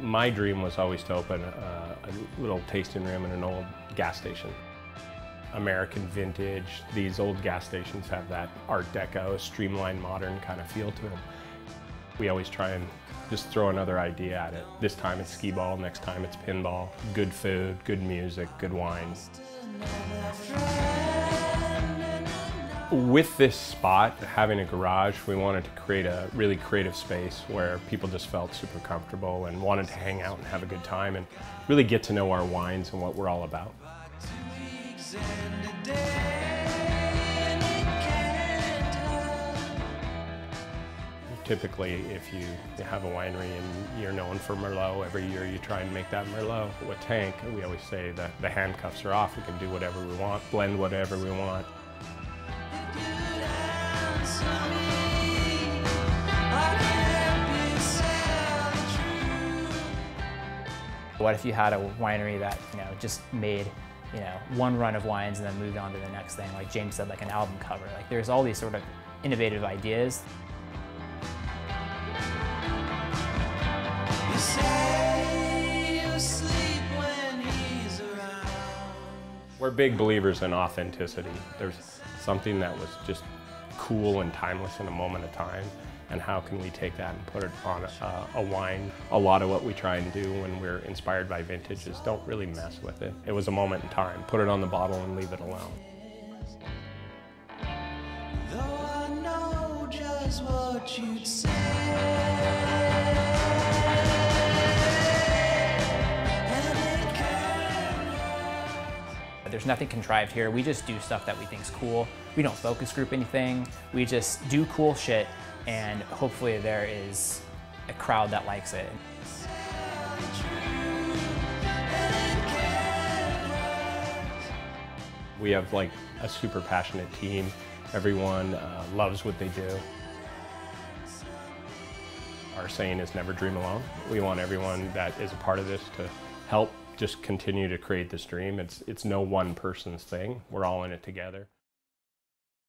My dream was always to open a, a little tasting room in an old gas station. American vintage, these old gas stations have that Art Deco, streamlined modern kind of feel to them. We always try and just throw another idea at it. This time it's skee ball, next time it's pinball. Good food, good music, good wine. With this spot, having a garage, we wanted to create a really creative space where people just felt super comfortable and wanted to hang out and have a good time and really get to know our wines and what we're all about. Typically, if you have a winery and you're known for Merlot, every year you try and make that Merlot. With Tank, we always say that the handcuffs are off. We can do whatever we want, blend whatever we want. What if you had a winery that, you know, just made, you know, one run of wines and then moved on to the next thing, like James said, like an album cover. Like there's all these sort of innovative ideas. We're big believers in authenticity. There's something that was just cool and timeless in a moment of time and how can we take that and put it on a, a, wine. A lot of what we try and do when we're inspired by vintage is don't really mess with it. It was a moment in time. Put it on the bottle and leave it alone. There's nothing contrived here. We just do stuff that we think is cool. We don't focus group anything. We just do cool shit and hopefully there is a crowd that likes it. We have like a super passionate team. Everyone uh, loves what they do. Our saying is never dream alone. We want everyone that is a part of this to help just continue to create this dream. It's, it's no one person's thing. We're all in it together.